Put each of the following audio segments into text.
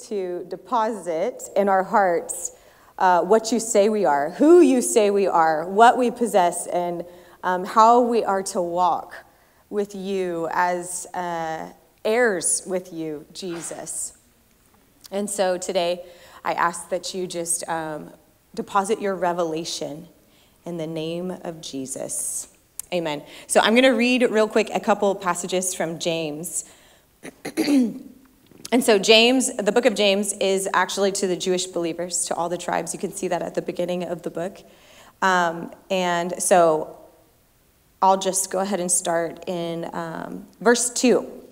to deposit in our hearts uh, what you say we are, who you say we are, what we possess, and um, how we are to walk with you as uh, heirs with you, Jesus. And so today, I ask that you just um, deposit your revelation in the name of Jesus. Amen. So I'm going to read real quick a couple passages from James. and so, James, the book of James, is actually to the Jewish believers, to all the tribes. You can see that at the beginning of the book. Um, and so, I'll just go ahead and start in um, verse 2.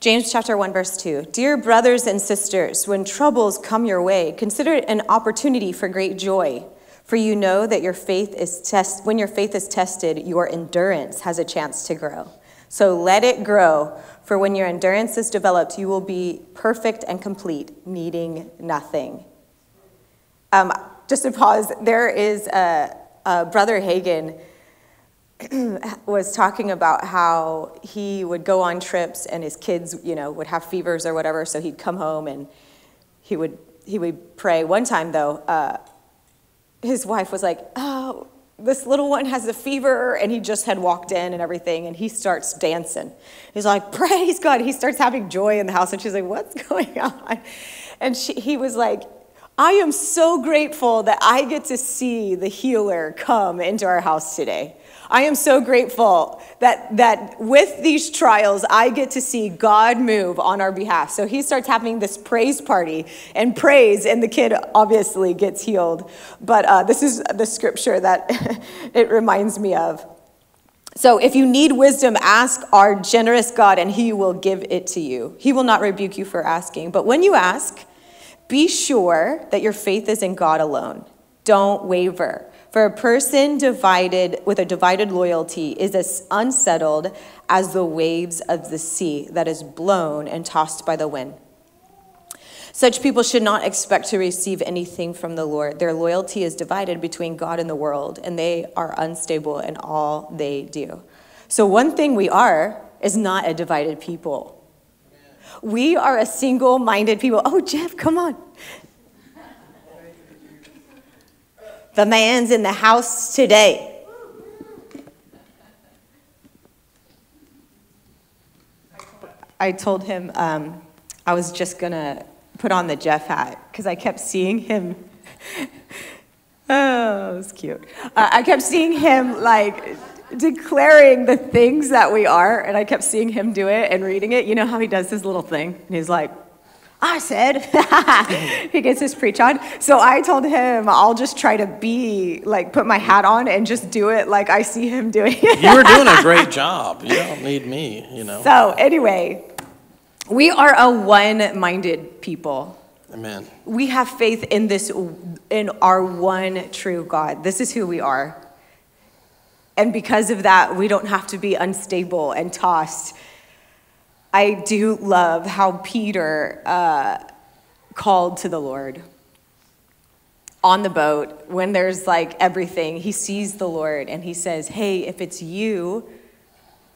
James chapter 1 verse 2. Dear brothers and sisters, when troubles come your way, consider it an opportunity for great joy. For you know that your faith is test when your faith is tested, your endurance has a chance to grow. So let it grow, for when your endurance is developed, you will be perfect and complete, needing nothing. Um, just to pause, there is a, a brother Hagin was talking about how he would go on trips and his kids, you know, would have fevers or whatever, so he'd come home and he would he would pray. One time though, uh, his wife was like, "Oh, this little one has a fever," and he just had walked in and everything, and he starts dancing. He's like, "Praise God!" He starts having joy in the house, and she's like, "What's going on?" And she, he was like, I am so grateful that I get to see the healer come into our house today. I am so grateful that, that with these trials, I get to see God move on our behalf. So he starts having this praise party and praise, and the kid obviously gets healed. But uh, this is the scripture that it reminds me of. So if you need wisdom, ask our generous God, and he will give it to you. He will not rebuke you for asking. But when you ask, be sure that your faith is in God alone. Don't waver. For a person divided with a divided loyalty is as unsettled as the waves of the sea that is blown and tossed by the wind. Such people should not expect to receive anything from the Lord. Their loyalty is divided between God and the world, and they are unstable in all they do. So, one thing we are is not a divided people. We are a single minded people. Oh, Jeff, come on. The man's in the house today. I told him um, I was just going to put on the Jeff hat because I kept seeing him. oh, it was cute. Uh, I kept seeing him like declaring the things that we are, and I kept seeing him do it and reading it. You know how he does his little thing? And he's like, I said, he gets his preach on. So I told him I'll just try to be like put my hat on and just do it like I see him doing it. you were doing a great job. You don't need me, you know. So anyway, we are a one-minded people. Amen. We have faith in this in our one true God. This is who we are. And because of that, we don't have to be unstable and tossed I do love how Peter uh, called to the Lord on the boat when there's like everything. He sees the Lord and he says, Hey, if it's you,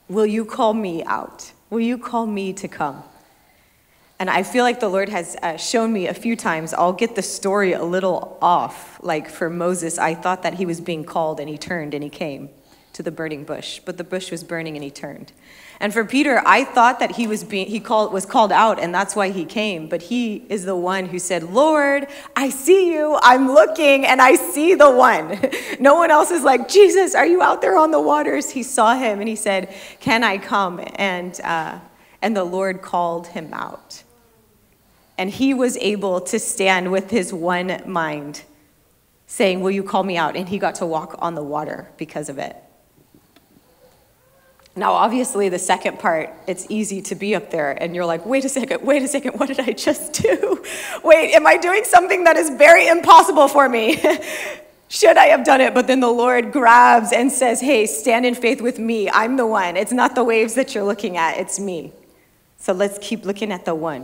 will you call me out? Will you call me to come? And I feel like the Lord has uh, shown me a few times, I'll get the story a little off. Like for Moses, I thought that he was being called and he turned and he came to the burning bush, but the bush was burning and he turned. And for Peter, I thought that he was being he called was called out and that's why he came, but he is the one who said, "Lord, I see you. I'm looking and I see the one." no one else is like, "Jesus, are you out there on the waters?" He saw him and he said, "Can I come?" And uh, and the Lord called him out. And he was able to stand with his one mind, saying, Will you call me out? And he got to walk on the water because of it. Now, obviously, the second part, it's easy to be up there and you're like, wait a second, wait a second, what did I just do? Wait, am I doing something that is very impossible for me? Should I have done it? But then the Lord grabs and says, hey, stand in faith with me. I'm the one. It's not the waves that you're looking at, it's me. So let's keep looking at the one.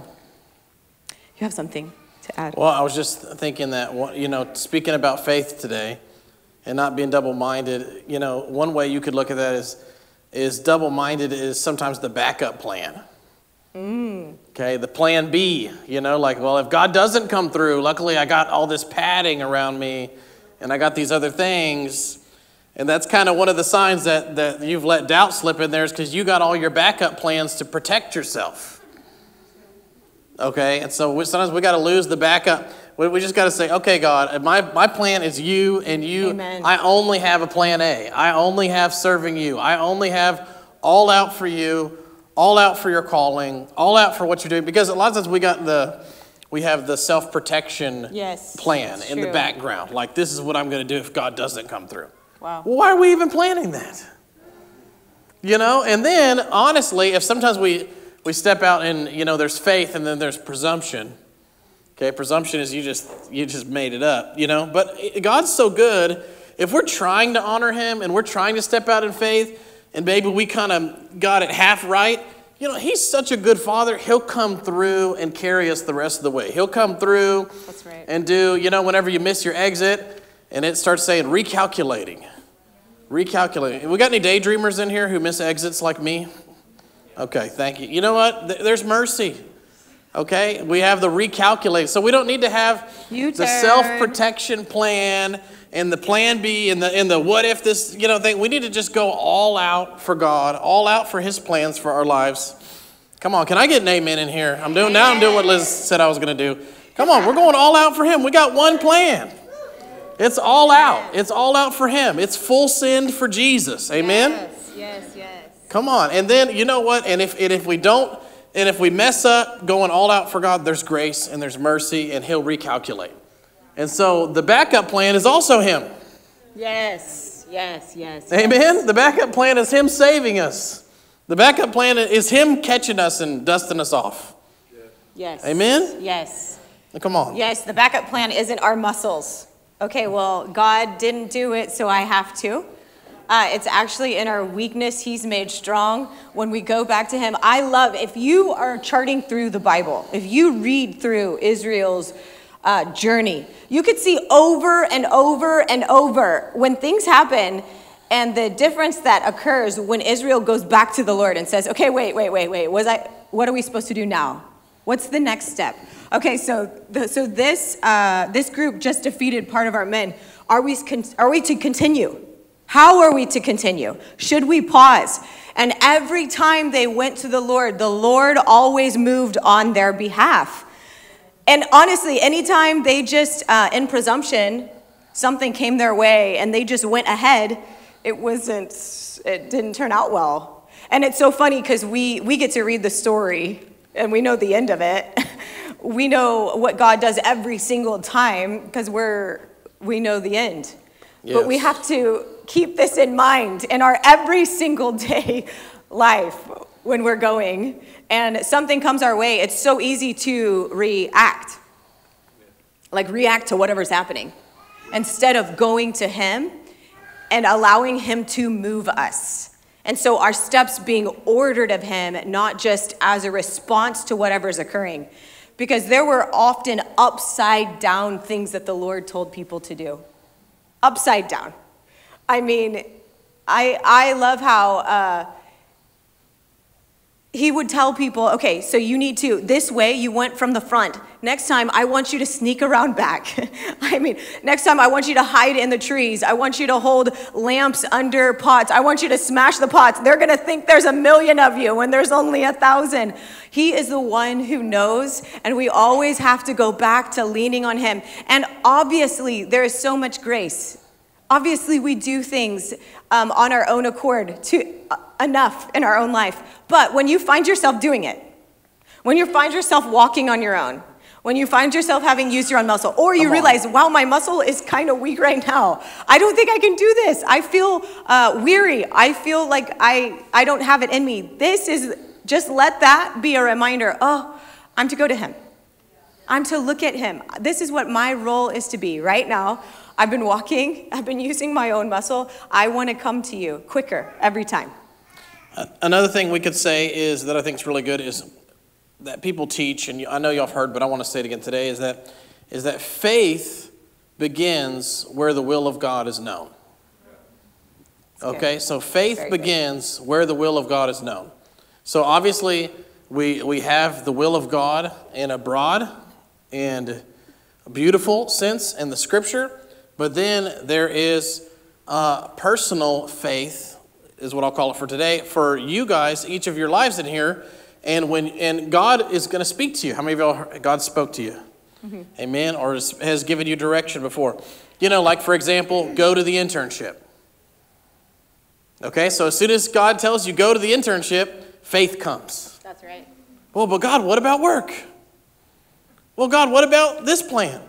You have something to add? Well, I was just thinking that, you know, speaking about faith today and not being double minded, you know, one way you could look at that is, is double minded is sometimes the backup plan. Mm. Okay, the plan B, you know, like, well, if God doesn't come through, luckily I got all this padding around me and I got these other things. And that's kind of one of the signs that, that you've let doubt slip in there is because you got all your backup plans to protect yourself. Okay, and so we, sometimes we got to lose the backup. We, we just got to say, okay, God, my, my plan is you and you. Amen. I only have a plan A. I only have serving you. I only have all out for you all out for your calling, all out for what you're doing. Because a lot of times we got the, we have the self protection Yes, plan in the background. Like, this is what I'm going to do if God doesn't come through. Wow. Well, why are we even planning that? You know, and then honestly, if sometimes we, we step out and, you know, there's faith and then there's presumption. Okay, presumption is you just you just made it up, you know. But God's so good. If we're trying to honor Him and we're trying to step out in faith, and maybe we kind of got it half right, you know, He's such a good Father. He'll come through and carry us the rest of the way. He'll come through That's right. and do, you know, whenever you miss your exit, and it starts saying recalculating, recalculating. We got any daydreamers in here who miss exits like me? Okay, thank you. You know what? There's mercy. Okay, we have the recalculate. So we don't need to have the U-turn. self-protection plan and the plan B and the and the what if this you know thing. We need to just go all out for God, all out for His plans for our lives. Come on, can I get an amen in here? I'm doing now. I'm doing what Liz said I was going to do. Come on, we're going all out for Him. We got one plan. It's all out. It's all out for Him. It's full send for Jesus. Amen. Yes, yes, yes. Come on. And then you know what? And if and if we don't and if we mess up going all out for God, there's grace and there's mercy and he'll recalculate. And so the backup plan is also him. Yes, yes, yes. Amen. The backup plan is him saving us. The backup plan is him catching us and dusting us off. Yes. Amen? Yes. Come on. Yes, the backup plan isn't our muscles. Okay, well, God didn't do it, so I have to. Uh, it's actually in our weakness He's made strong when we go back to Him. I love, if you are charting through the Bible, if you read through Israel's uh, journey, you could see over and over and over when things happen and the difference that occurs when Israel goes back to the Lord and says, okay, wait, wait, wait, wait, was I, what are we supposed to do now? What's the next step? Okay, so the, so this uh, this group just defeated part of our men. Are we are we to continue? How are we to continue? Should we pause? And every time they went to the Lord, the Lord always moved on their behalf. And honestly, anytime they just, uh, in presumption, something came their way and they just went ahead, it wasn't, it didn't turn out well. And it's so funny because we, we get to read the story and we know the end of it. we know what God does every single time because we're, we know the end. But we have to keep this in mind in our every single day life when we're going and something comes our way. It's so easy to react, like react to whatever's happening, instead of going to Him and allowing Him to move us. And so our steps being ordered of Him, not just as a response to whatever's occurring. Because there were often upside down things that the Lord told people to do upside down. I mean, I, I love how uh, he would tell people, okay, so you need to, this way you went from the front. Next time, I want you to sneak around back. I mean, next time, I want you to hide in the trees. I want you to hold lamps under pots. I want you to smash the pots. They're going to think there's a million of you when there's only a thousand. He is the one who knows, and we always have to go back to leaning on him. And obviously, there is so much grace Obviously, we do things um, on our own accord to uh, enough in our own life. But when you find yourself doing it, when you find yourself walking on your own, when you find yourself having used your own muscle, or you realize, wow, my muscle is kind of weak right now. I don't think I can do this. I feel uh, weary. I feel like I, I don't have it in me. This is just let that be a reminder oh, I'm to go to Him. I'm to look at him. This is what my role is to be right now. I've been walking, I've been using my own muscle. I want to come to you quicker every time. Another thing we could say is that I think is really good is that people teach, and I know y'all have heard, but I want to say it again today, is that is that faith begins where the will of God is known. good. Okay, so faith good. begins where the will of God is known. So obviously, we, we have the will of God in a broad and beautiful sense in the scripture, but then there is uh, personal faith, is what I'll call it for today, for you guys, each of your lives in here. And when and God is going to speak to you. How many of y'all God spoke to you? Mm-hmm. Amen. Or has given you direction before. You know, like for example, go to the internship. Okay, so as soon as God tells you go to the internship, faith comes. That's right. Well, but God, what about work? Well, God, what about this plan?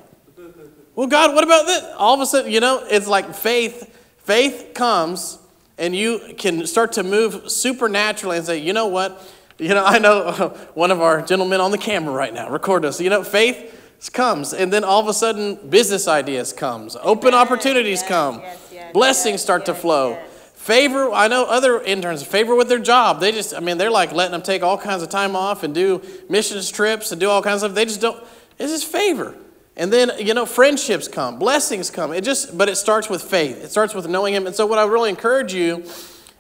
Well, God, what about this? All of a sudden, you know, it's like faith. Faith comes, and you can start to move supernaturally and say, you know what? You know, I know one of our gentlemen on the camera right now, record us. You know, faith comes, and then all of a sudden, business ideas comes, open opportunities yes, come, yes, blessings start to flow. Favor, I know other interns favor with their job. They just, I mean, they're like letting them take all kinds of time off and do missions trips and do all kinds of stuff. They just don't, it's just favor. And then, you know, friendships come, blessings come. It just, but it starts with faith. It starts with knowing Him. And so, what I really encourage you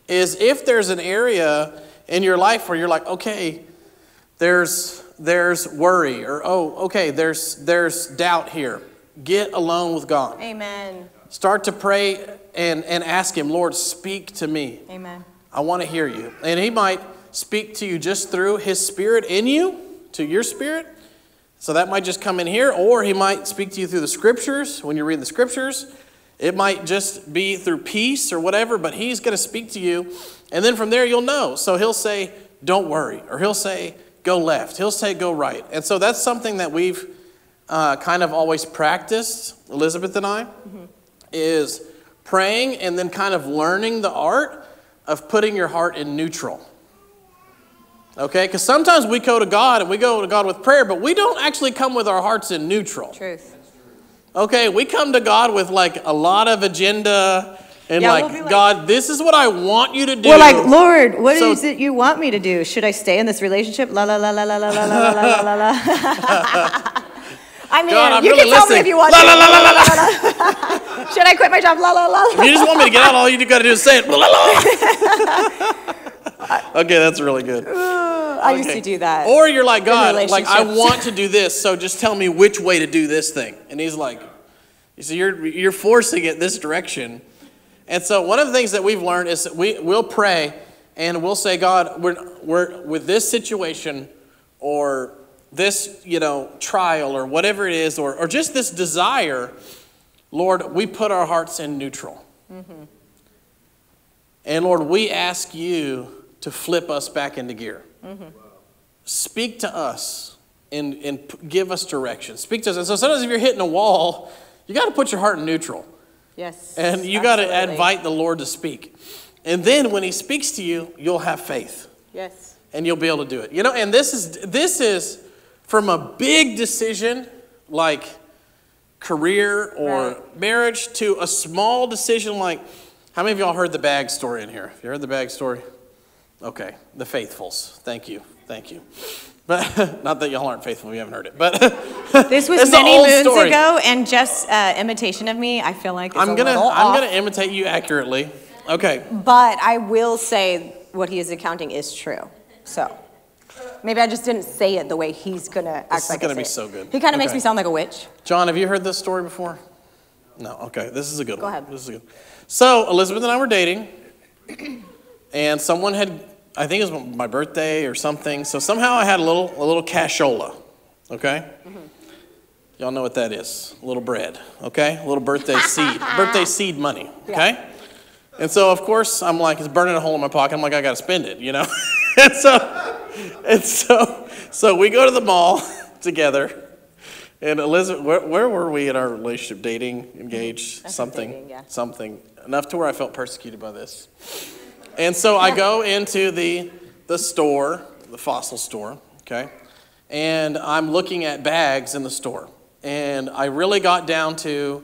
is if there's an area in your life where you're like, okay, there's there's worry, or oh, okay, there's there's doubt here. Get alone with God. Amen. Start to pray and, and ask Him, Lord, speak to me. Amen. I want to hear you. And He might speak to you just through His Spirit in you, to your spirit. So that might just come in here, or He might speak to you through the Scriptures when you read the Scriptures. It might just be through peace or whatever, but He's going to speak to you. And then from there, you'll know. So He'll say, Don't worry. Or He'll say, Go left. He'll say, Go right. And so that's something that we've uh, kind of always practiced, Elizabeth and I, mm-hmm. is praying and then kind of learning the art of putting your heart in neutral. Okay? Because sometimes we go to God and we go to God with prayer, but we don't actually come with our hearts in neutral. Truth. Okay, we come to God with like a lot of agenda and yeah, like, we'll like, God, this is what I want you to do. We're like, Lord, what so, is it you want me to do? Should I stay in this relationship? La la la la la la la la la la la. I mean, God, you really can listening. tell me if you want la, to. La, la, la, la, la. Should I quit my job? La la la. If you just want me to get out, all you got to do is say it. La, la, la. okay, that's really good. I okay. used to do that. Or you're like, God, like I want to do this, so just tell me which way to do this thing. And He's like, you see, you're you're forcing it this direction. And so one of the things that we've learned is that we will pray and we'll say, God, we're, we're with this situation or this, you know, trial or whatever it is, or, or just this desire, Lord, we put our hearts in neutral. Mm-hmm. And Lord, we ask you to flip us back into gear. Mm-hmm. Speak to us and, and give us direction. Speak to us. And so sometimes if you're hitting a wall, you got to put your heart in neutral. Yes. And you got to invite the Lord to speak. And then when he speaks to you, you'll have faith. Yes. And you'll be able to do it. You know, and this is this is from a big decision like career or right. marriage to a small decision like how many of y'all heard the bag story in here? Have you heard the bag story? Okay, the faithfuls. Thank you. Thank you. But not that y'all aren't faithful, you haven't heard it. But this was many moons story. ago, and just uh, imitation of me, I feel like I'm gonna I'm off. gonna imitate you accurately. Okay. But I will say what he is accounting is true. So Maybe I just didn't say it the way he's gonna act this like is gonna be so good. He kind of okay. makes me sound like a witch. John, have you heard this story before? No. Okay, this is a good Go one. Go ahead. This is good. So Elizabeth and I were dating, and someone had, I think it was my birthday or something. So somehow I had a little, a little cashola. Okay. Mm-hmm. Y'all know what that is? A little bread. Okay, a little birthday seed, birthday seed money. Okay. Yeah. And so, of course, I'm like, it's burning a hole in my pocket. I'm like, I got to spend it, you know? and so, and so, so we go to the mall together. And Elizabeth, where, where, were we in our relationship? Dating, engaged, something, dating, yeah. something enough to where I felt persecuted by this. And so I go into the the store, the fossil store, okay, and I'm looking at bags in the store, and I really got down to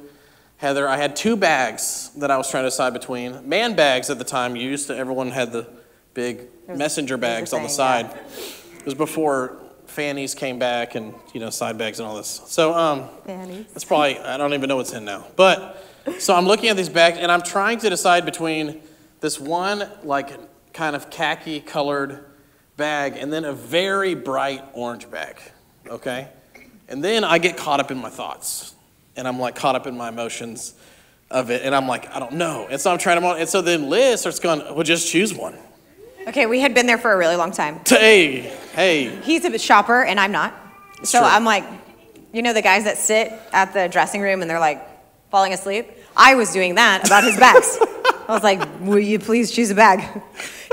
Heather. I had two bags that I was trying to decide between. Man bags at the time. You used to everyone had the big was, messenger bags thing, on the side. Yeah. It was before fannies came back and you know side bags and all this. So um, fannies. That's probably I don't even know what's in now. But so I'm looking at these bags and I'm trying to decide between this one like kind of khaki colored bag, and then a very bright orange bag. Okay? And then I get caught up in my thoughts. And I'm like caught up in my emotions of it. And I'm like, I don't know. And so I'm trying to. And so then Liz starts going, well, just choose one. Okay, we had been there for a really long time. Hey, hey. He's a shopper and I'm not. so true. I'm like, you know, the guys that sit at the dressing room and they're like falling asleep? I was doing that about his bags. I was like, will you please choose a bag?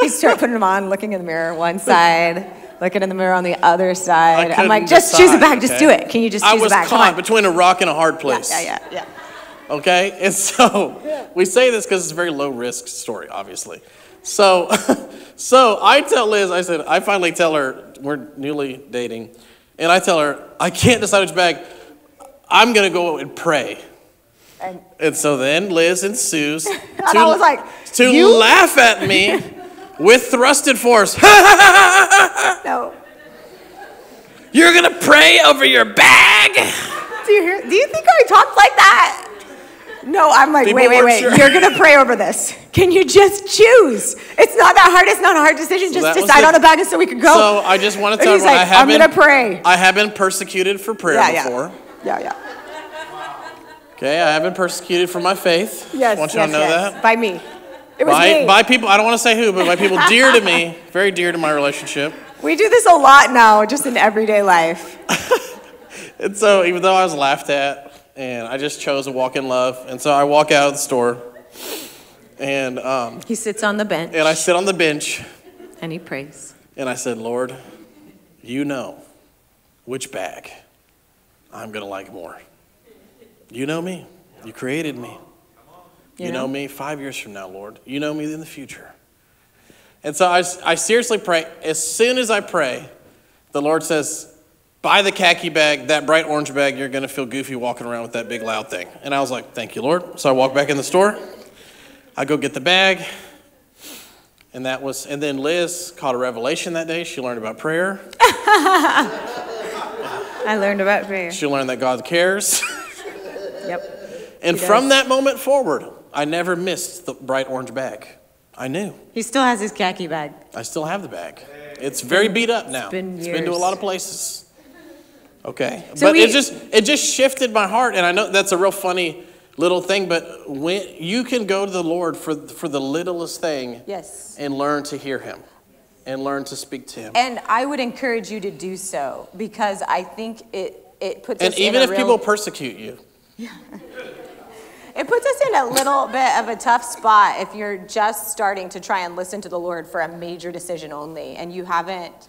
He started putting them on, looking in the mirror one side, looking in the mirror on the other side. I'm like, couldn't just choose a decide, bag, just okay? do it. Can you just I choose a bag? Come caught between a rock and a hard place. Yeah, yeah, yeah. Okay? And so we say this because it's a very low risk story, obviously. So, so I tell Liz, I said, I finally tell her, we're newly dating, and I tell her, I can't decide which bag. I'm going to go and pray. And- And so then Liz and Sue's to, I was like, to "You?" laugh at me with thrusted force. No. You're going to pray over your bag? Do you hear? Do you think I talked like that? No, I'm like, People wait, wait, wait. sure. You're gonna pray over this. Can you just choose? It's not that hard. It's not a hard decision. Just that decide the- on a bag and so we can go. So I just want to tell everyone like, I have I'm been, gonna pray. I have been persecuted for prayer yeah, yeah. before. Yeah, yeah. Okay, I have been persecuted for my faith. Yes. I want y'all yes, to know yes. that. By me. It was By, me. by people, I don't want to say who, but by people dear to me, very dear to my relationship. we do this a lot now, just in everyday life. And so, even though I was laughed at, and I just chose to walk in love, and so I walk out of the store, and um, He sits on the bench and I sit on the bench, and he prays. and I said, Lord, you know which bag I'm gonna like more. You know me. You created me. You, know? me five years from now, Lord. You know me in the future. And so I, I seriously pray. As soon as I pray, the Lord says, Buy the khaki bag, that bright orange bag, you're going to feel goofy walking around with that big loud thing. And I was like, Thank you, Lord. So I walk back in the store. I go get the bag. And that was, and then Liz caught a revelation that day. She learned about prayer. I learned about prayer. She learned that God cares. Yep. And He from does. that moment forward, I never missed the bright orange bag. I knew. He still has his khaki bag. I still have the bag. It's very beat up now. been It's been to a lot of places. Okay. So but we- it just it just shifted my heart and I know that's a real funny little thing but when you can go to the Lord for for the littlest thing Yes. and learn to hear him and learn to speak to him. And I would encourage you to do so because I think it it puts And us even if real, people persecute you, it puts us in a little bit of a tough spot if you're just starting to try and listen to the Lord for a major decision only and you haven't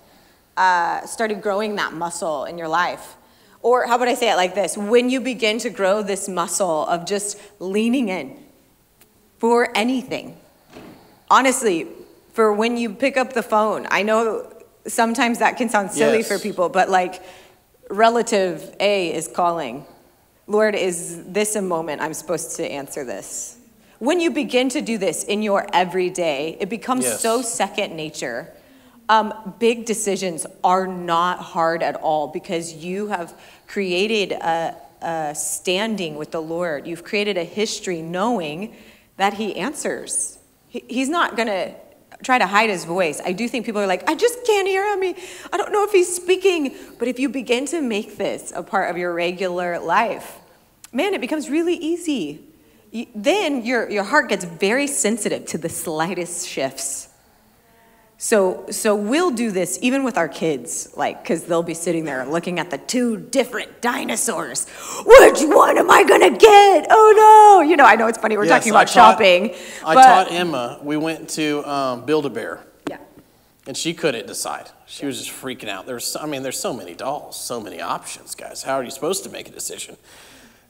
uh, started growing that muscle in your life. Or how about I say it like this? When you begin to grow this muscle of just leaning in for anything, honestly, for when you pick up the phone, I know sometimes that can sound silly Yes. for people, but like relative A is calling. Lord, is this a moment I'm supposed to answer this? When you begin to do this in your everyday, it becomes Yes. so second nature. Um, big decisions are not hard at all because you have created a, a standing with the Lord. You've created a history knowing that He answers. He, he's not going to try to hide His voice. I do think people are like, I just can't hear Him. I don't know if He's speaking. But if you begin to make this a part of your regular life, man, it becomes really easy. You- Then your, your heart gets very sensitive to the slightest shifts. So, so we'll do this even with our kids, like, because they'll be sitting there looking at the two different dinosaurs. Which one am I gonna get? Oh no! You know, I know it's funny. We're Yes, talking I about taught- shopping, I but taught Emma. We went to um, Build a Bear. yeah, And she couldn't decide. She was just freaking out. There's, so- I mean, there's so many dolls, so many options, guys. How are you supposed to make a decision?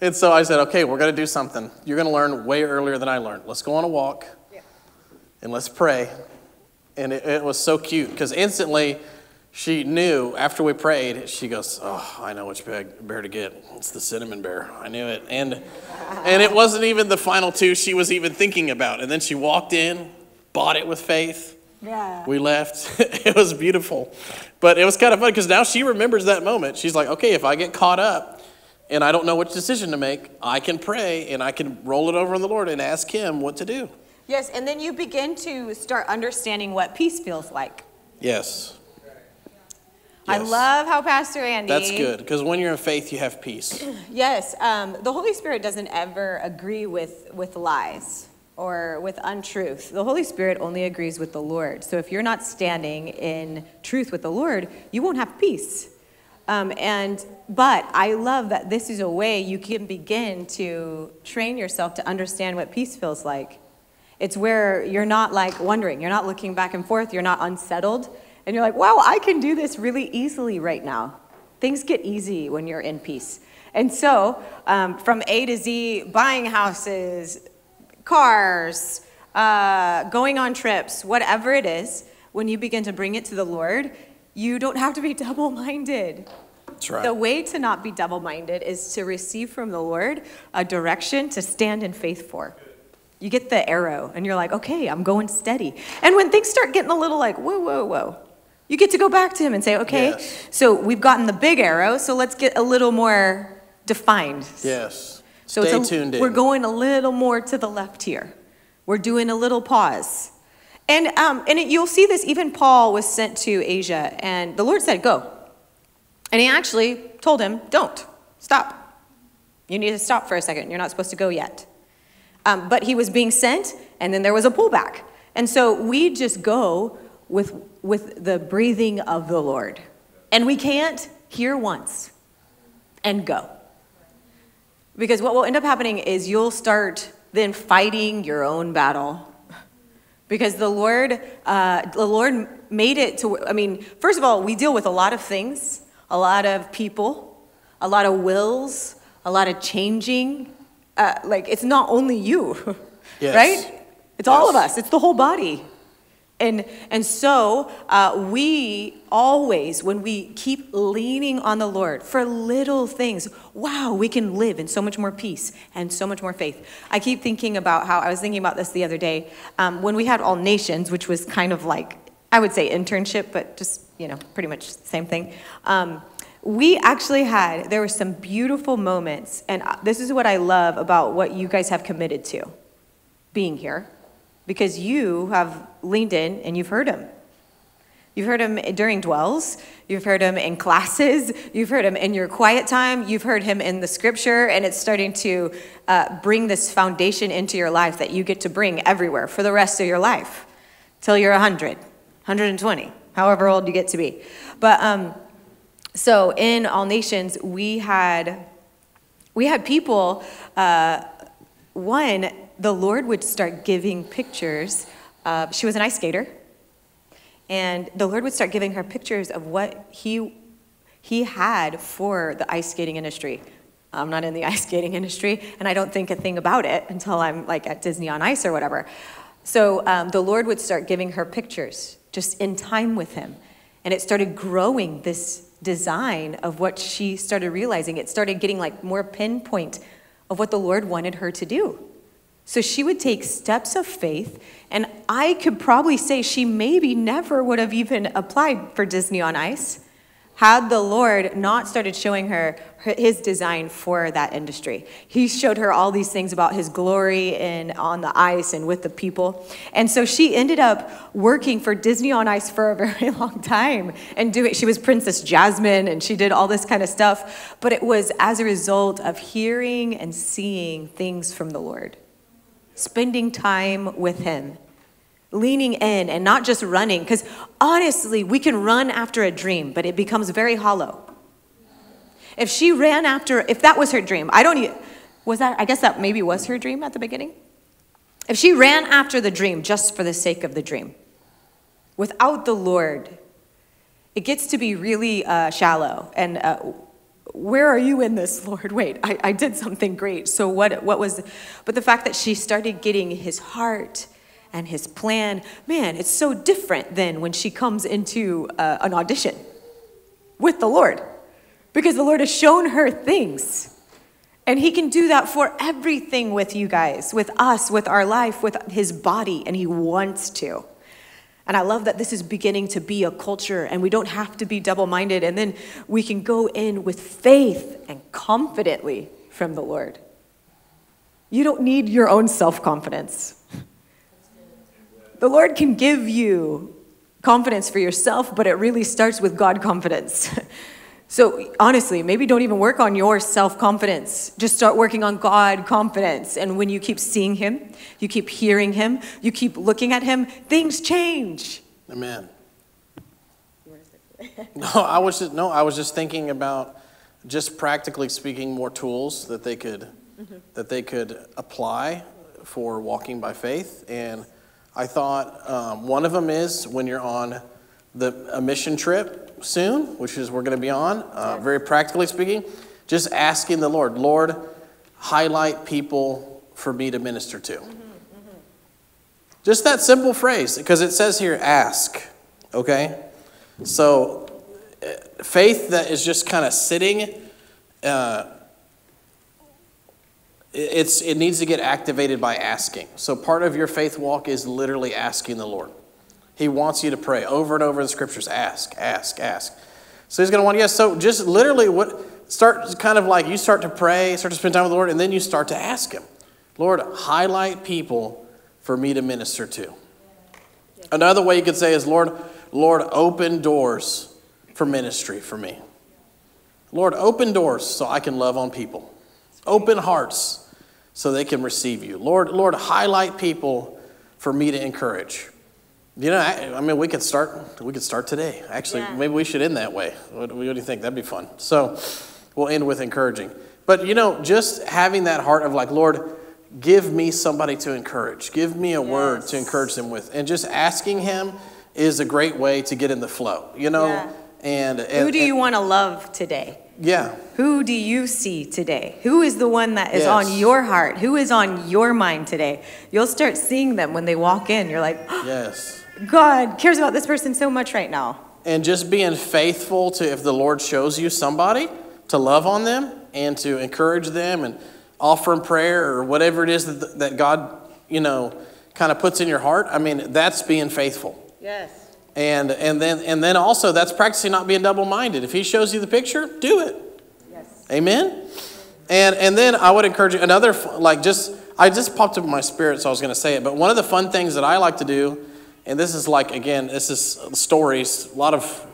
And so I said, okay, we're going to do something. You're going to learn way earlier than I learned. Let's go on a walk and let's pray. And it, it was so cute because instantly she knew after we prayed, she goes, oh, I know which bear to get. It's the cinnamon bear. I knew it. And, and it wasn't even the final two she was even thinking about. And then she walked in, bought it with faith. yeah. We left. it was beautiful. But it was kind of fun because now she remembers that moment. She's like, okay, if I get caught up and I don't know which decision to make, I can pray and I can roll it over on the Lord and ask Him what to do. Yes, and then you begin to start understanding what peace feels like. Yes. I love how Pastor Andy. That's good because when you're in faith, you have peace. Yes, um, the Holy Spirit doesn't ever agree with, with lies or with untruth. The Holy Spirit only agrees with the Lord. So if you're not standing in truth with the Lord, you won't have peace. Um, and but I love that this is a way you can begin to train yourself to understand what peace feels like. It's where you're not like wondering, you're not looking back and forth, you're not unsettled, and you're like, wow, I can do this really easily right now. Things get easy when you're in peace. And so, um, from A to Z, buying houses, cars, uh, going on trips, whatever it is, when you begin to bring it to the Lord, you don't have to be double minded. That's right. The way to not be double minded is to receive from the Lord a direction to stand in faith for. You get the arrow, and you're like, okay, I'm going steady. And when things start getting a little like, whoa, whoa, whoa, you get to go back to Him and say, okay, Yes. so we've gotten the big arrow, so let's get a little more defined. yes. So Stay a, tuned in. We're going a little more to the left here. We're doing a little pause. And, um, and it, you'll see this, even Paul was sent to Asia, and the Lord said, Go. And he actually told him, Don't, stop. You need to stop for a second. You're not supposed to go yet. Um, but he was being sent, and then there was a pullback. And so we just go with, with the breathing of the Lord. And we can't hear once and go. Because what will end up happening is you'll start then fighting your own battle. Because the Lord, uh, the Lord made it to, I mean, first of all, we deal with a lot of things, a lot of people, a lot of wills, a lot of changing. Uh, like, it's not only you, Yes. right? It's all of us, it's the whole body. And, and so uh, we always, when we keep leaning on the Lord for little things, wow, we can live in so much more peace and so much more faith. I keep thinking about how I was thinking about this the other day um, when we had All Nations, which was kind of like, I would say internship, but just, you know, pretty much the same thing. Um, we actually had, there were some beautiful moments, and uh, this is what I love about what you guys have committed to being here because you have leaned in and you've heard him. You've heard him during dwells, you've heard him in classes, you've heard him in your quiet time, you've heard him in the scripture, and it's starting to uh, bring this foundation into your life that you get to bring everywhere for the rest of your life till you're 100, 120, however old you get to be. But um, so in All Nations, we had we had people. Uh, one, the Lord would start giving pictures. She was an ice skater, and the Lord would start giving her pictures of what He He had for the ice skating industry. I'm not in the ice skating industry, and I don't think a thing about it until I'm like at Disney on Ice or whatever. So um, the Lord would start giving her pictures just in time with Him, and it started growing this design of what she started realizing. It started getting like more pinpoint of what the Lord wanted her to do. So she would take steps of faith, and I could probably say she maybe never would have even applied for Disney on Ice had the Lord not started showing her his design for that industry. He showed her all these things about his glory and on the ice and with the people. And so she ended up working for Disney on Ice for a very long time and doing she was Princess Jasmine and she did all this kind of stuff, but it was as a result of hearing and seeing things from the Lord spending time with Him, leaning in and not just running. Because honestly, we can run after a dream, but it becomes very hollow. If she ran after, if that was her dream, I don't even, was that, I guess that maybe was her dream at the beginning. If she ran after the dream just for the sake of the dream, without the Lord, it gets to be really uh, shallow. And uh, where are you in this, Lord? Wait, I, I did something great. So what, what was, but the fact that she started getting his heart and his plan, man, it's so different than when she comes into uh, an audition with the Lord. Because the Lord has shown her things. And he can do that for everything with you guys, with us, with our life, with his body, and he wants to. And I love that this is beginning to be a culture, and we don't have to be double minded. And then we can go in with faith and confidently from the Lord. You don't need your own self confidence. The Lord can give you confidence for yourself, but it really starts with God confidence. So honestly, maybe don't even work on your self confidence. Just start working on God confidence. And when you keep seeing Him, you keep hearing Him, you keep looking at Him, things change. Amen. No, I was just, no, I was just thinking about just practically speaking more tools that they could mm-hmm. that they could apply for walking by faith. And I thought um, one of them is when you're on the a mission trip soon, which is we're going to be on, uh, very practically speaking, just asking the Lord, Lord, highlight people for me to minister to. Mm-hmm, mm-hmm. Just that simple phrase, because it says here, ask, okay? So uh, faith that is just kind of sitting, uh, it's, it needs to get activated by asking. So part of your faith walk is literally asking the Lord. He wants you to pray over and over in the scriptures ask, ask, ask. So he's going to want, yes, so just literally what, start kind of like you start to pray, start to spend time with the Lord, and then you start to ask Him, Lord, highlight people for me to minister to. Another way you could say is, Lord, Lord, open doors for ministry for me. Lord, open doors so I can love on people. Open hearts so they can receive you. Lord, Lord, highlight people for me to encourage. You know, I, I, mean, we could start. We could start today. Actually, yeah. maybe we should end that way. What, what, do you think? That'd be fun. So, we'll end with encouraging. But you know, just having that heart of like, Lord, give me somebody to encourage. Give me a yes. word to encourage them with, and just asking Him is a great way to get in the flow. You know, yeah. And, and, who do you want to love today? Yeah. Who do you see today? Who is the one that is yes. on your heart? Who is on your mind today? You'll start seeing them when they walk in. You're like, oh, yes God cares about this person so much right now. And just being faithful to if the Lord shows you somebody, to love on them and to encourage them and offer them prayer or whatever it is that, that God, you know, kind of puts in your heart. I mean, that's being faithful. Yes. And, and, then, and then also, that's practicing not being double minded. If He shows you the picture, do it. Yes. Amen? And, and then I would encourage you, another, like, just, I just popped up in my spirit, so I was going to say it, but one of the fun things that I like to do and this is like, again, this is stories. A lot of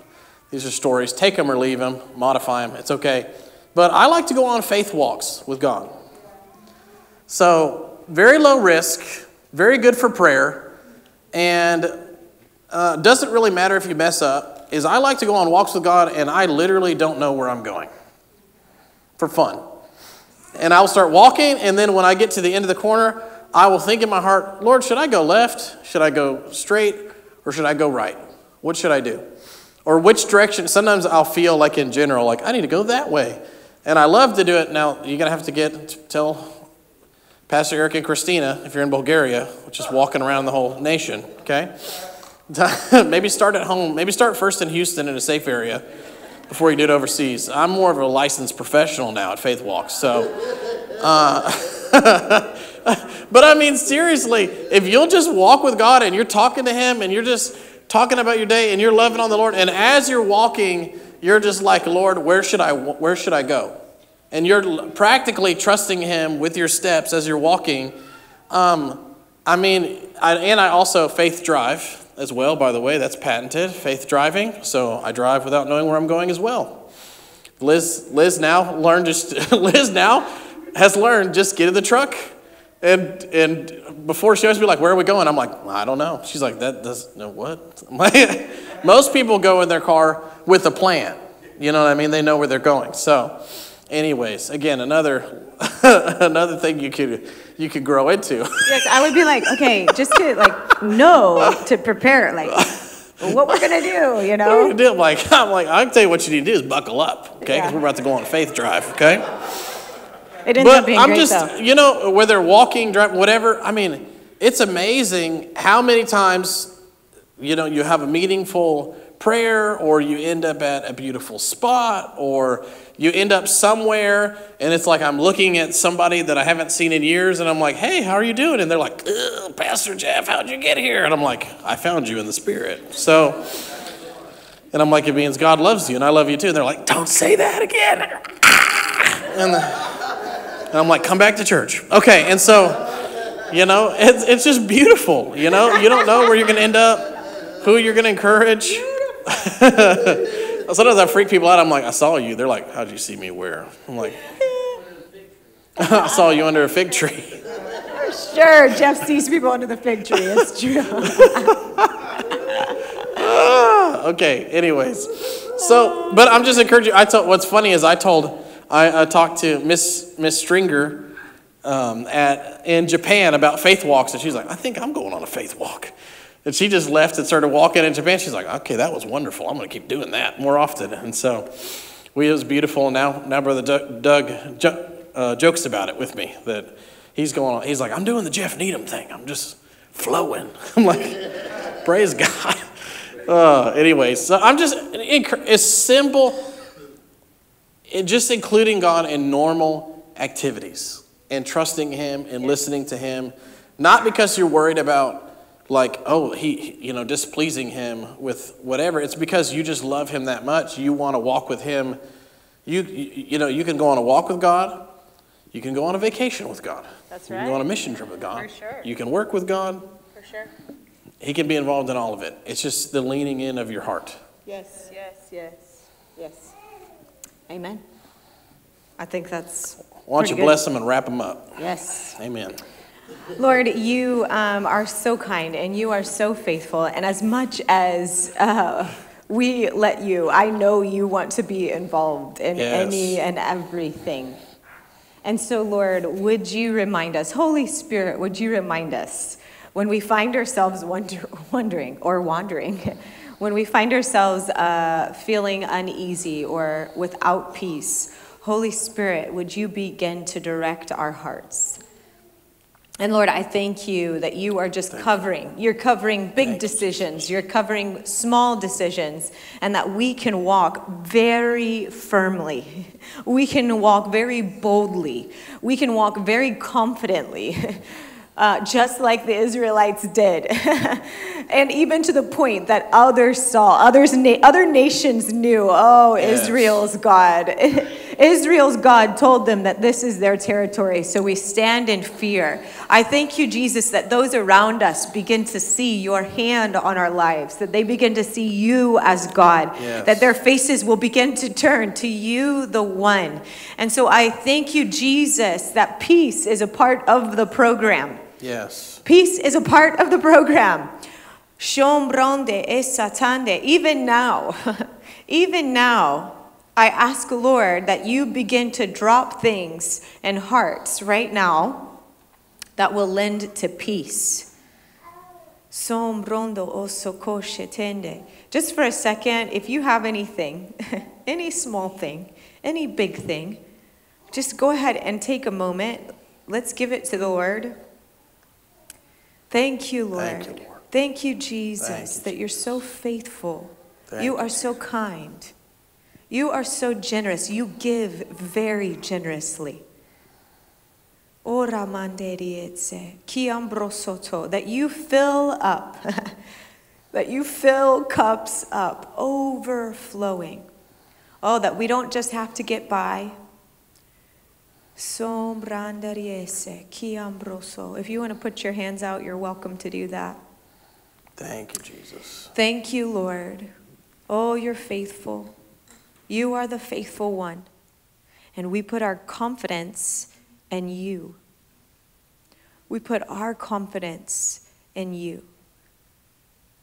these are stories. Take them or leave them, modify them. It's okay. But I like to go on faith walks with God. So, very low risk, very good for prayer, and uh, doesn't really matter if you mess up. Is I like to go on walks with God, and I literally don't know where I'm going for fun. And I'll start walking, and then when I get to the end of the corner, I will think in my heart, Lord, should I go left? Should I go straight? Or should I go right? What should I do? Or which direction? Sometimes I'll feel like in general, like I need to go that way. And I love to do it. Now, you're going to have to get, tell Pastor Eric and Christina, if you're in Bulgaria, which is walking around the whole nation, okay? maybe start at home. Maybe start first in Houston in a safe area before you do it overseas. I'm more of a licensed professional now at Faith Walks, so. Uh, but I mean, seriously, if you'll just walk with God and you're talking to Him and you're just talking about your day and you're loving on the Lord, and as you're walking, you're just like, Lord, where should I, where should I go? And you're practically trusting Him with your steps as you're walking. Um, I mean, I, and I also faith drive as well, by the way. That's patented, faith driving. So I drive without knowing where I'm going as well. Liz, Liz now learned just, Liz now has learned just get in the truck and and before she asked me like, where are we going? I'm like, I don't know. She's like, that does no what? Most people go in their car with a plan. You know what I mean? They know where they're going. So, anyways, again, another another thing you could you could grow into. yes, I would be like, okay, just to like know to prepare, like what we're gonna do, you know? I'm like, I'm like, I can tell you what you need to do is buckle up, okay? Because yeah. we're about to go on a faith drive, okay? It ends but up being I'm great, just, though. you know, whether walking, driving, whatever. I mean, it's amazing how many times, you know, you have a meaningful prayer, or you end up at a beautiful spot, or you end up somewhere, and it's like I'm looking at somebody that I haven't seen in years, and I'm like, "Hey, how are you doing?" And they're like, "Pastor Jeff, how'd you get here?" And I'm like, "I found you in the Spirit." So. And I'm like, it means God loves you and I love you too. And they're like, don't say that again. And the, and I'm like, come back to church. Okay, and so, you know, it's, it's just beautiful, you know? You don't know where you're going to end up. who you're going to encourage. Sometimes I freak people out. I'm like, I saw you. They're like, How'd you see me where? I'm like, I saw you under a fig tree. Sure, Jeff sees people under the fig tree. It's true. okay, anyways. So, but I'm just encouraging. I told, what's funny is I told, I, I talked to Miss, Miss Stringer um, at, in Japan about faith walks, and she's like, I think I'm going on a faith walk. And she just left and started walking in Japan. She's like, okay, that was wonderful. I'm going to keep doing that more often. And so we, it was beautiful. And now, now Brother Doug, Doug uh, jokes about it with me that he's going. He's like, I'm doing the Jeff Needham thing. I'm just flowing. I'm like, praise God. Uh, so I'm just, it's simple, just including God in normal activities and trusting Him and listening to Him, not because you're worried about like, oh, he, you know, displeasing him with whatever. It's because you just love him that much. You want to walk with him. You, you, you know, you can go on a walk with God. You can go on a vacation with God. That's right. You can go on a mission trip with God. For sure. You can work with God. For sure. He can be involved in all of it. It's just the leaning in of your heart. Yes, yes, yes, yes. Amen. I think that's. Why don't you good. bless them and wrap them up? Yes. Amen. Lord, you um, are so kind and you are so faithful. And as much as uh, we let you, I know you want to be involved in Yes. any and everything. And so, Lord, would you remind us, Holy Spirit, would you remind us when we find ourselves wonder, wondering or wandering, when we find ourselves uh, feeling uneasy or without peace, Holy Spirit, would you begin to direct our hearts? And Lord, I thank you that you are just covering. You're covering big Thank you, decisions, you're covering small decisions, and that we can walk very firmly. We can walk very boldly. We can walk very confidently. Uh, just like the Israelites did. and even to the point that others saw, others, na- other nations knew, oh, Yes. Israel's God. Israel's God told them that this is their territory, so we stand in fear. I thank you, Jesus, that those around us begin to see your hand on our lives, that they begin to see you as God, Yes. that their faces will begin to turn to you, the one. And so I thank you, Jesus, that peace is a part of the program. Yes. Peace is a part of the program. Shombronde es satande. Even now, even now, I ask, Lord, that you begin to drop things in hearts right now that will lend to peace. Sombrondo osoko shetende. Just for a second, if you have anything, any small thing, any big thing, just go ahead and take a moment. Let's give it to the Lord. Thank you, Lord. Thank you, Lord. Thank you, Jesus, Thank you, that you're so faithful. Thank you, are so kind. You are so generous. You give very generously. Ora manderietse, kiambrosoto, that you fill up, that you fill cups up, overflowing. Oh, that we don't just have to get by. Sombrandariese, kiambroso. If you want to put your hands out, you're welcome to do that. Thank you, Jesus. Thank you, Lord. Oh, you're faithful. You are the faithful one. And we put our confidence in you. We put our confidence in you.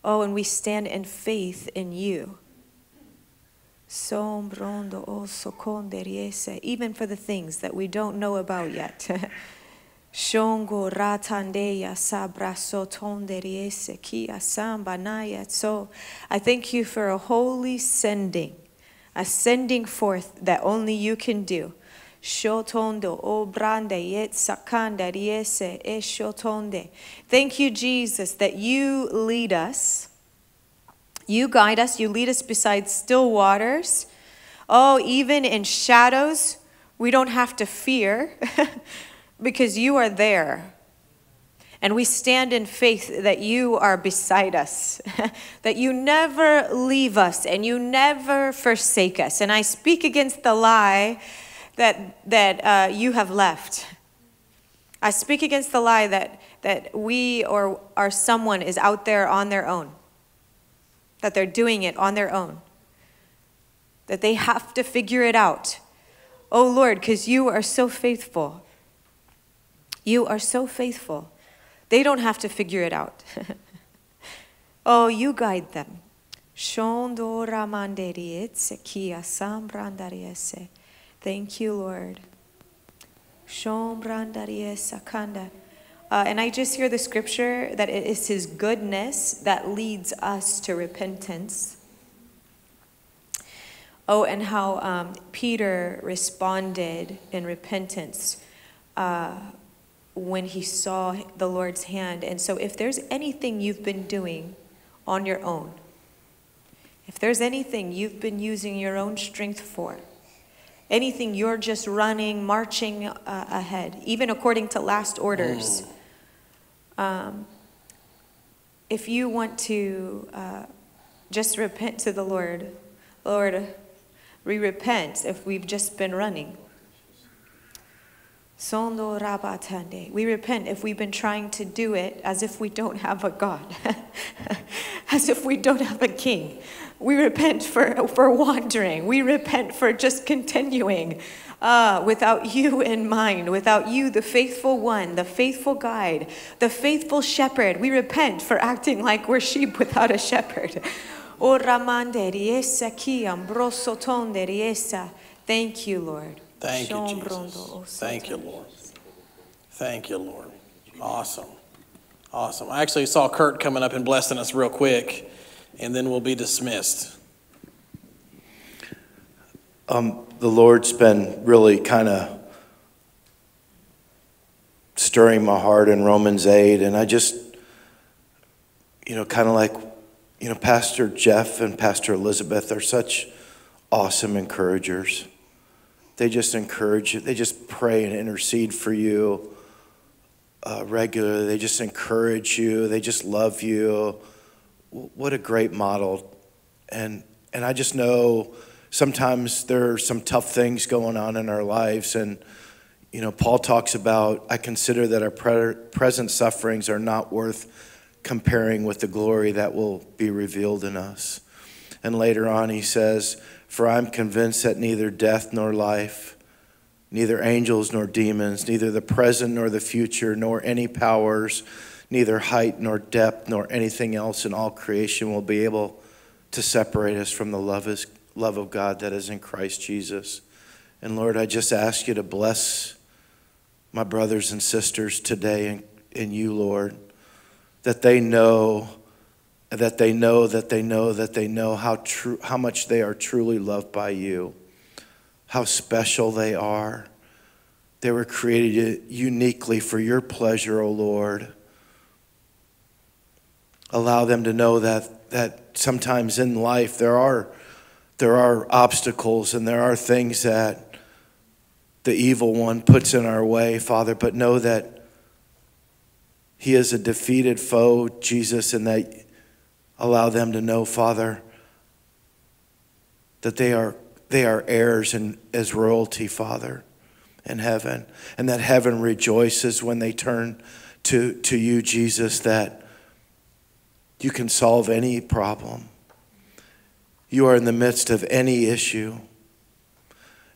Oh, and we stand in faith in you. Oh, Conderiese, even for the things that we don't know about yet. Shongo ratandeya sabraso tonderiese kia samba so. I thank you for a holy sending, a sending forth that only you can do. O yet sakanda. Thank you, Jesus, that you lead us. You guide us, you lead us beside still waters. Oh, even in shadows, we don't have to fear because you are there. And we stand in faith that you are beside us, that you never leave us and you never forsake us. And I speak against the lie that, that uh, you have left. I speak against the lie that, that we or, or someone is out there on their own. that they're doing it on their own, that they have to figure it out. Oh Lord, because you are so faithful. You are so faithful. They don't have to figure it out. oh, you guide them. Thank you, Lord. Uh, and I just hear the scripture that it is His goodness that leads us to repentance. Oh, and how um, Peter responded in repentance uh, when he saw the Lord's hand. And so, if there's anything you've been doing on your own, if there's anything you've been using your own strength for, anything you're just running, marching uh, ahead, even according to last orders, um, if you want to uh, just repent to the Lord, Lord, we repent if we've just been running. We repent if we've been trying to do it as if we don't have a God, as if we don't have a king. We repent for, for wandering. We repent for just continuing uh, without you in mind, without you, the faithful one, the faithful guide, the faithful shepherd. We repent for acting like we're sheep without a shepherd. Thank you, Lord. Thank you, Jesus. Thank you, Lord. Thank you, Lord. Awesome. Awesome. I actually saw Kurt coming up and blessing us real quick, and then we'll be dismissed. Um, the Lord's been really kind of stirring my heart in Romans 8, and I just, you know, kind of like, you know, Pastor Jeff and Pastor Elizabeth are such awesome encouragers. They just encourage you, they just pray and intercede for you uh, regularly. They just encourage you, they just love you. What a great model. And, and I just know sometimes there are some tough things going on in our lives. And, you know, Paul talks about, I consider that our pre- present sufferings are not worth comparing with the glory that will be revealed in us. And later on, he says, For I'm convinced that neither death nor life, neither angels nor demons, neither the present nor the future, nor any powers, neither height nor depth, nor anything else in all creation will be able to separate us from the love love of God that is in Christ Jesus. And Lord, I just ask you to bless my brothers and sisters today in, in you, Lord, that they know, that they know, that they know, that they know how, true, how much they are truly loved by you, how special they are. They were created uniquely for your pleasure, O oh Lord. Allow them to know that, that sometimes in life there are there are obstacles and there are things that the evil one puts in our way, Father, but know that he is a defeated foe, Jesus, and that allow them to know, Father, that they are, they are heirs and as royalty, Father, in heaven, and that heaven rejoices when they turn to, to you, Jesus, that you can solve any problem you are in the midst of any issue.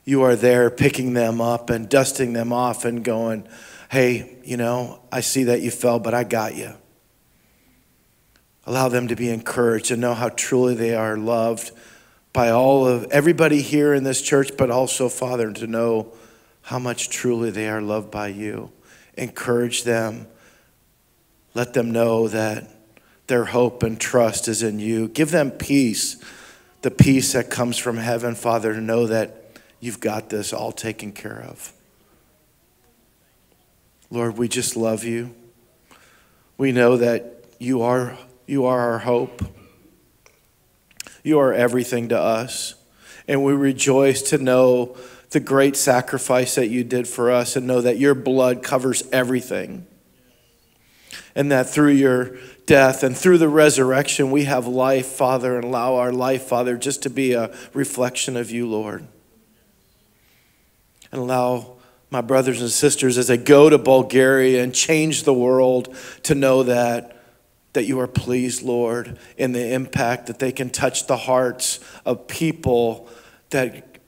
You are there picking them up and dusting them off and going, hey, you know, I see that you fell, but I got you. Allow them to be encouraged and know how truly they are loved by all of everybody here in this church, but also, Father, to know how much truly they are loved by you. Encourage them. Let them know that their hope and trust is in you. Give them peace the peace that comes from heaven, Father, to know that you've got this all taken care of. Lord, we just love you. We know that you are, you are our hope. You are everything to us. And we rejoice to know the great sacrifice that you did for us and know that your blood covers everything. And that through your death and through the resurrection, we have life, Father, and allow our life, Father, just to be a reflection of you, Lord. And allow my brothers and sisters as they go to Bulgaria and change the world to know that that you are pleased, Lord, in the impact that they can touch the hearts of people that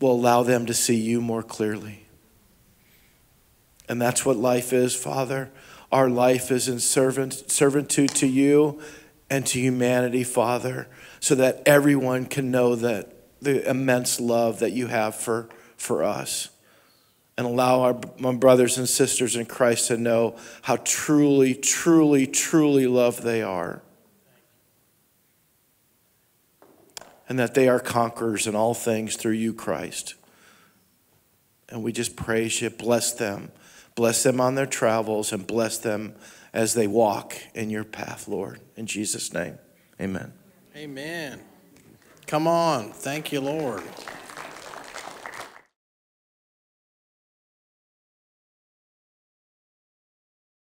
will allow them to see you more clearly. And that's what life is, Father. Our life is in servant, servitude to you and to humanity, Father, so that everyone can know that the immense love that you have for, for us. And allow our brothers and sisters in Christ to know how truly, truly, truly loved they are. And that they are conquerors in all things through you, Christ. And we just praise you. Bless them. Bless them on their travels and bless them as they walk in your path, Lord. In Jesus' name, amen. Amen. Come on. Thank you, Lord.